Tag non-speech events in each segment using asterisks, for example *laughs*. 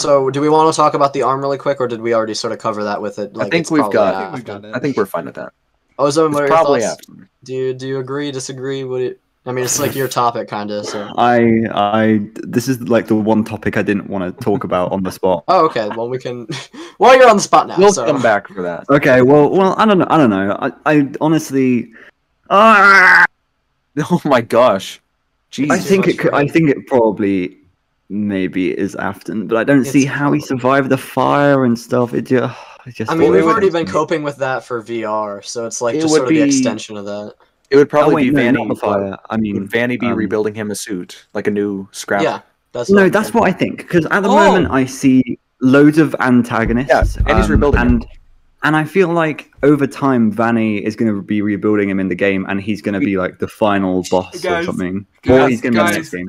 So, do we want to talk about the arm really quick, or did we already sort of cover that with it? Like, think we've got- I think we after. got it. I think we're fine with that. Ozone, It's what are your probably thoughts? after. Do you do you agree? Disagree? What? do you- I mean, it's like your topic, kind of. So. I I this is like the one topic I didn't want to talk about on the spot. Oh, okay. Well, we can. *laughs* well, you're on the spot now. We'll so. come back for that. Okay, well, well, I don't know. I don't know. I, I honestly, Ah! *laughs* Oh my gosh. Jesus. I think it. Could, I think it probably maybe is Afton, but I don't see It's how he survived the fire and stuff. It just, *sighs* it just. I mean, we've already been coping with that for VR, so it's like It just would sort of the extension of that. it would Oh, probably wait, be no, Vanny. not fire. I mean, Would Vanny be um, rebuilding him a suit, like a new scrap? Yeah, that's No, what- that's what I think. Because at the Oh! moment, I see loads of antagonists. Yeah, and he's rebuilding him. And and I feel like over time, Vanny is going to be rebuilding him in the game, and he's going to be like the final boss Guys, or something. guys, or he's going to be in the next game.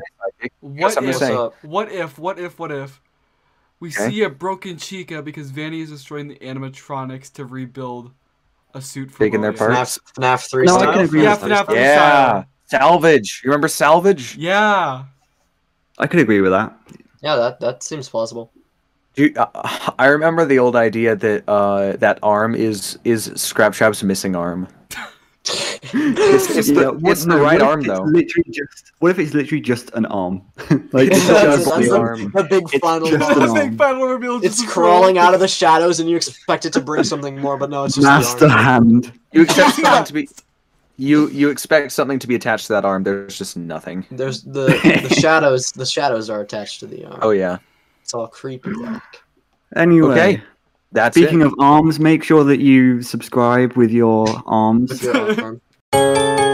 What if, say. What's up? what if, what if, what if we Okay. see a broken Chica because Vanny is destroying the animatronics to rebuild a suit for Taking their William? parts? FNAF, FNAF 3 No, I can agree Yeah, with that. FNAF Yeah. style. Salvage. You remember salvage? Yeah. I could agree with that. Yeah, that, that seems plausible. Do you, uh, *sighs* I remember the old idea that uh, that arm is is Scrap Trap's missing arm. It's, it's the, what- it's the right if arm it's though. Literally just. What if it's literally just an arm? *laughs* like it's that's just that's the the, arm. the big It's final just an big final reveal It's crawling out of the shadows, and you expect it to bring something more, but no, it's just Master the arm. hand. You expect *laughs* something to be. You you expect something to be attached to that arm. There's just nothing. There's the the *laughs* shadows. The shadows are attached to the arm. Oh yeah. It's all creepy. Like. Anyway. Okay. That's Speaking it. of arms, make sure that you subscribe with your arms. With your arm. *laughs*